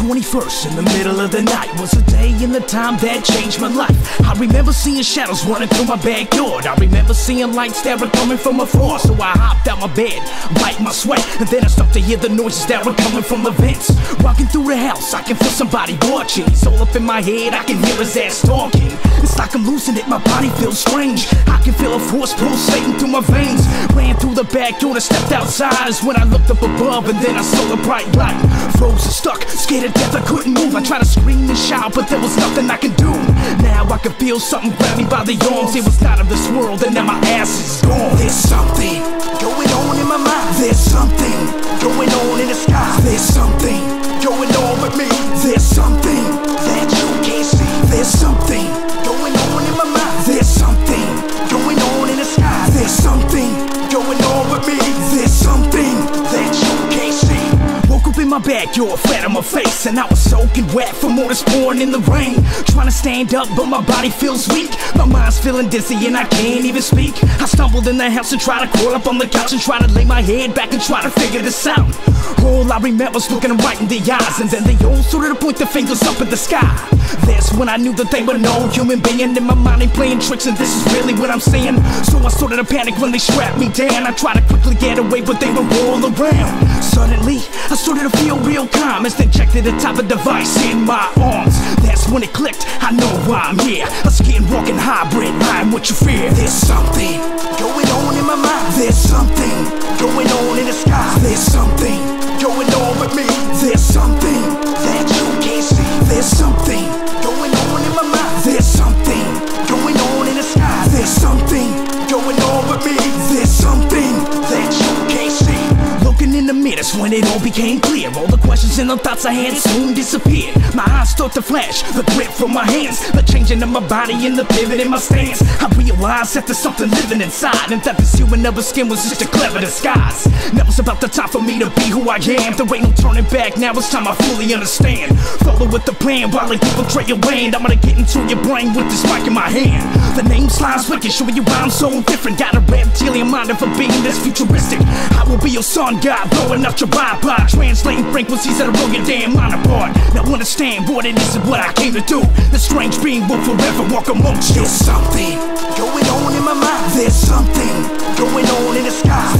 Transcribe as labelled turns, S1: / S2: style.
S1: 21st in the middle of the night was a day in the time that changed my life. I remember seeing shadows running through my backyard. I remember seeing lights that were coming from afar. So I hopped out my bed, wiped my sweat, and then I stopped to hear the noises that were coming from the vents. Walking through the house, I can feel somebody watching. It's all up in my head, I can hear his ass talking. It's like I'm losing it, my body feels strange. I can feel a force pulsating through my veins. Ran through the backyard and stepped outside. Is when I looked up above, and then I saw a bright light. Froze and stuck, scared death, I couldn't move. I tried to scream and shout, but there was nothing I could do. Now I can feel something grab me by the arms. It was not of this world, and now my ass is gone. There's something going on in my mind. There's something My backyard, flat on my face, and I was soaking wet from all this pouring in the rain. Trying to stand up, but my body feels weak. My mind's feeling dizzy, and I can't even speak. I stumbled in the house and tried to crawl up on the couch and try to lay my head back and try to figure this out. All I remember was looking them right in the eyes, and then they all started to point their fingers up at the sky. That's when I knew that they were no human being, and my mind ain't playing tricks, and this is really what I'm saying. So I started to panic when they strapped me down. I tried to quickly get away, but they were all around. Suddenly, I started to feel real calm as they checked the top of device in my arms. That's when it clicked. I know why I'm here. A skin walking hybrid, I'm what you fear. There's something became clear. All the questions and the thoughts I had soon disappeared. My eyes start to flash, the grip from my hands, the changing of my body and the pivot in my stance. I realized that there's something living inside, and that this human of a skin was just a clever disguise. Now it's about the time for me to be who I am. There ain't no turning back. Now it's time I fully understand. Follow with the plan while I infiltrate your land. I'm gonna get into your brain with this mic in my hand. The name Slyzwicked, showing you why I'm so different. Got a reptilian mind for being this futuristic. I will be your sun god, blowing up your iPod, translating frequencies that'll blow your damn mind apart. Now understand what it is and what I came to do. The strange being will forever walk amongst you. There's something going on in my mind. There's something going on in the sky.